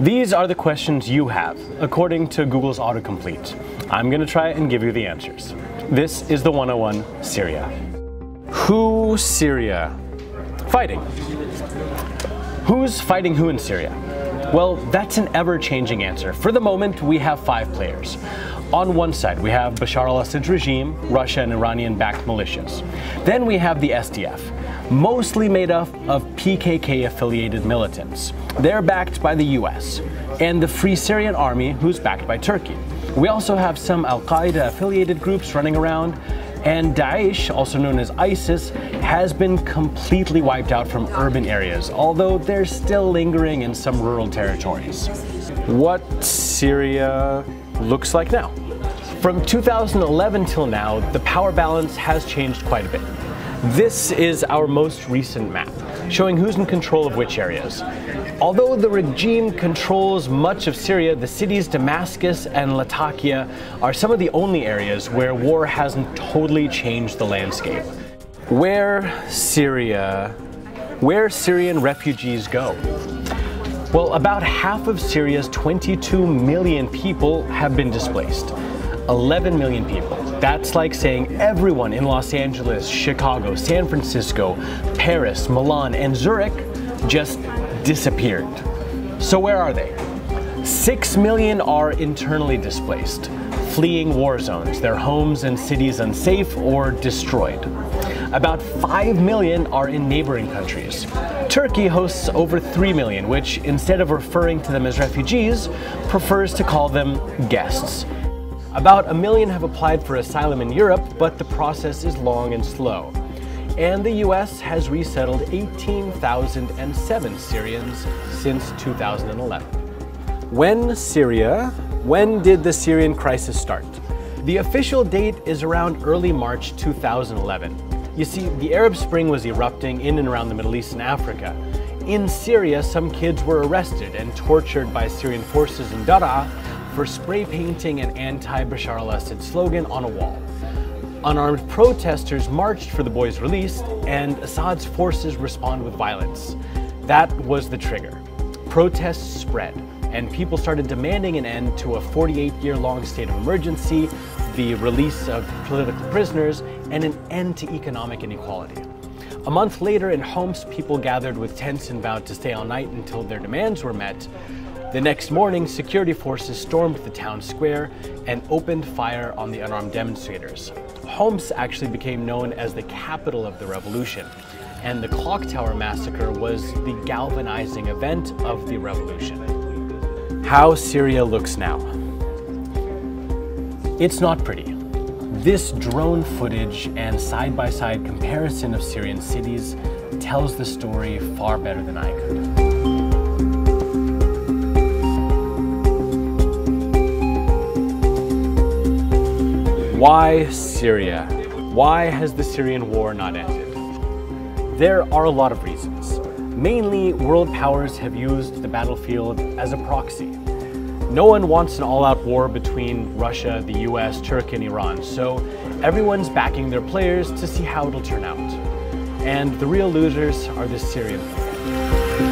These are the questions you have, according to Google's autocomplete. I'm going to try and give you the answers. This is the 101 Syria. Who Syria? Fighting. Who's fighting who in Syria? Well, that's an ever-changing answer. For the moment, we have five players. On one side, we have Bashar al-Assad's regime, Russia and Iranian-backed militias. Then we have the SDF, mostly made up of PKK-affiliated militants. They're backed by the US, and the Free Syrian Army, who's backed by Turkey. We also have some Al-Qaeda affiliated groups running around, and Daesh, also known as ISIS, has been completely wiped out from urban areas, although they're still lingering in some rural territories. What Syria looks like now? From 2011 till now, the power balance has changed quite a bit. This is our most recent map, showing who's in control of which areas. Although the regime controls much of Syria, the cities Damascus and Latakia are some of the only areas where war hasn't totally changed the landscape. Where Syria, where Syrian refugees go? Well, about half of Syria's 22 million people have been displaced. 11 million people. That's like saying everyone in Los Angeles, Chicago, San Francisco, Paris, Milan, and Zurich just disappeared. So where are they? Six million are internally displaced, fleeing war zones, their homes and cities unsafe or destroyed. About 5 million are in neighboring countries. Turkey hosts over 3 million, which instead of referring to them as refugees, prefers to call them guests. About a million have applied for asylum in Europe, but the process is long and slow. And the US has resettled 18,007 Syrians since 2011. When Syria, when did the Syrian crisis start? The official date is around early March 2011. You see, the Arab Spring was erupting in and around the Middle East and Africa. In Syria, some kids were arrested and tortured by Syrian forces in Daraa for spray painting an anti-Bashar al-Assad slogan on a wall. Unarmed protesters marched for the boys' release, and Assad's forces responded with violence. That was the trigger. Protests spread, and people started demanding an end to a 48-year-long state of emergency, the release of political prisoners, and an end to economic inequality. A month later in Homs, people gathered with tents and vowed to stay all night until their demands were met. The next morning, security forces stormed the town square and opened fire on the unarmed demonstrators. Homs actually became known as the capital of the revolution, and the Clock Tower massacre was the galvanizing event of the revolution. How Syria looks now. It's not pretty. This drone footage and side-by-side -side comparison of Syrian cities tells the story far better than I could. Why Syria? Why has the Syrian war not ended? There are a lot of reasons. Mainly, world powers have used the battlefield as a proxy. No one wants an all-out war between Russia, the US, Turkey, and Iran, so everyone's backing their players to see how it'll turn out. And the real losers are the Syrian people.